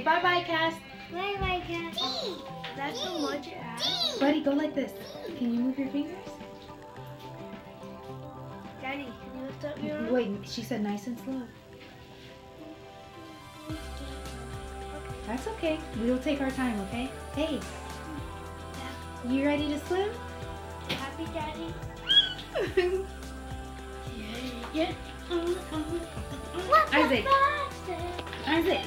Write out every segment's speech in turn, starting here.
Say bye-bye, Cass. Bye bye, cat. That's so much uh, ass. Buddy, go like this. Can you move your fingers? Daddy, can you lift up your arm? Wait, she said nice and slow. That's okay. We'll take our time, okay? Hey, you ready to swim? Happy daddy? yeah. Isaac. Isaac.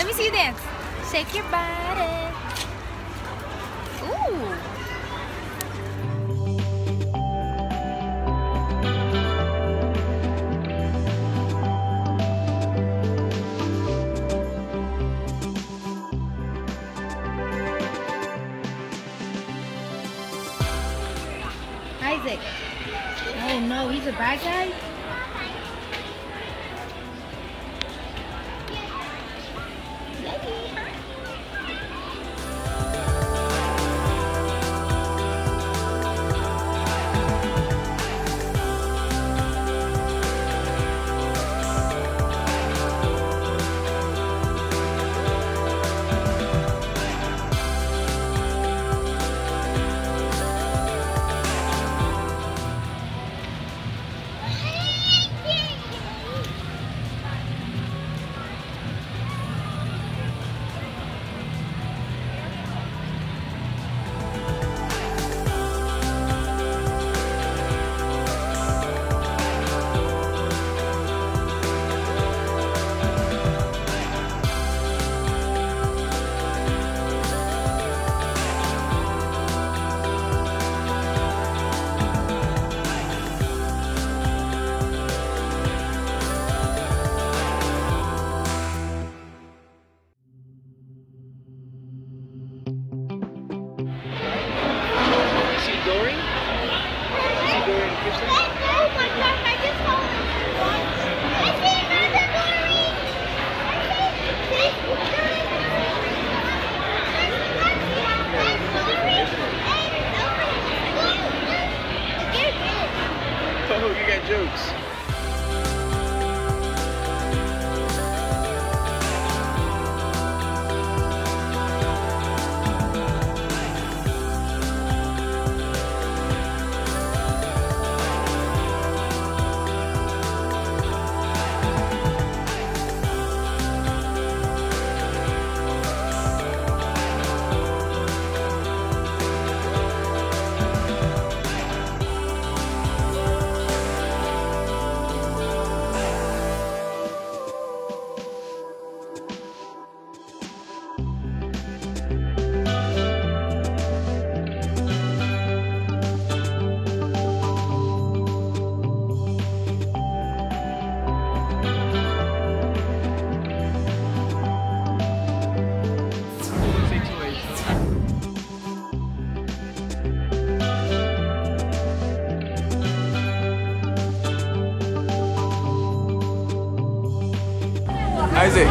Let me see you dance. Shake your body. Ooh. Isaac. Oh no, he's a bad guy? Jokes. Isaac.